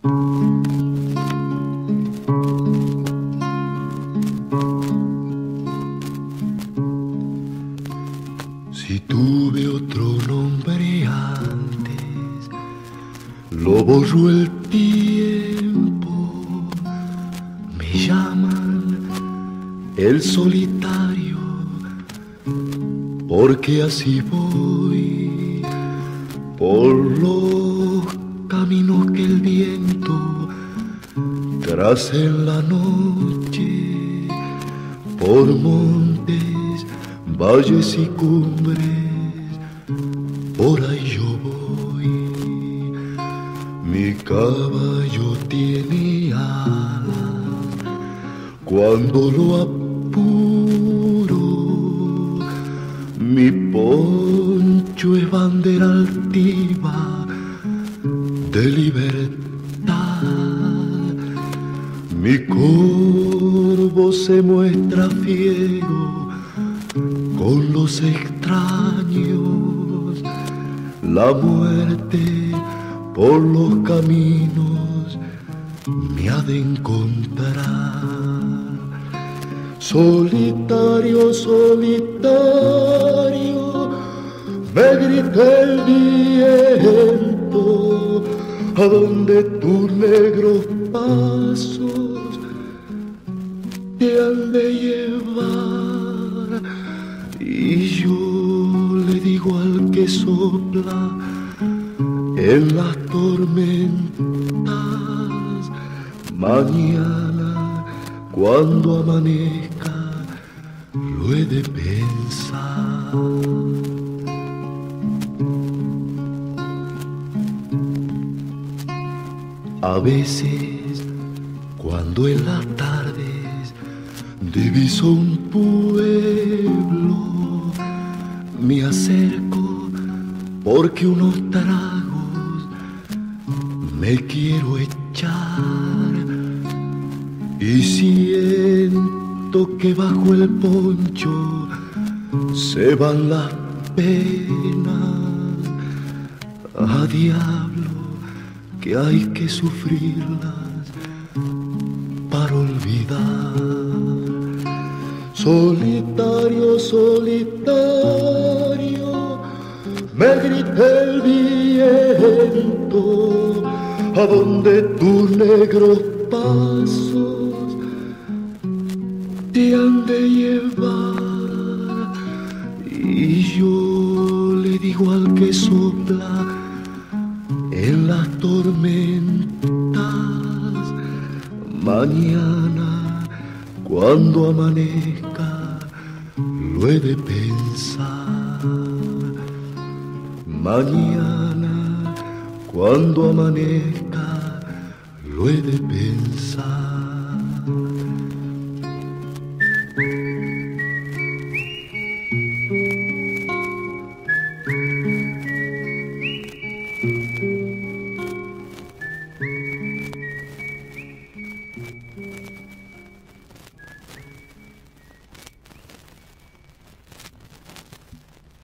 Si tuve otro nombre antes, lo borró el tiempo. Me llaman el solitario, porque así voy por los trace en la noche, por montes valles y cumbres, por ahí yo voy. Mi caballo tiene alas cuando lo apuro. Mi poncho es bandera altiva de libertad. Mi corvo se muestra fiero con los extraños, la muerte por los caminos me ha de encontrar. Solitario, solitario, me grita el viento, a donde tus negros pasos te han de llevar. Y yo le digo al que sopla en las tormentas, mañana cuando amanezca lo he de pensar. A veces, cuando en las tardes diviso un pueblo, me acerco porque unos tragos me quiero echar. Y siento que bajo el poncho se van las penas. A diablo que hay que sufrirlas para olvidar. Solitario, solitario, me grita el viento, a donde tus negros pasos te han de llevar. Y yo le digo al que sopla en las tormentas. Mañana, cuando amanezca, lo he de pensar. Mañana, cuando amanezca, lo he de pensar.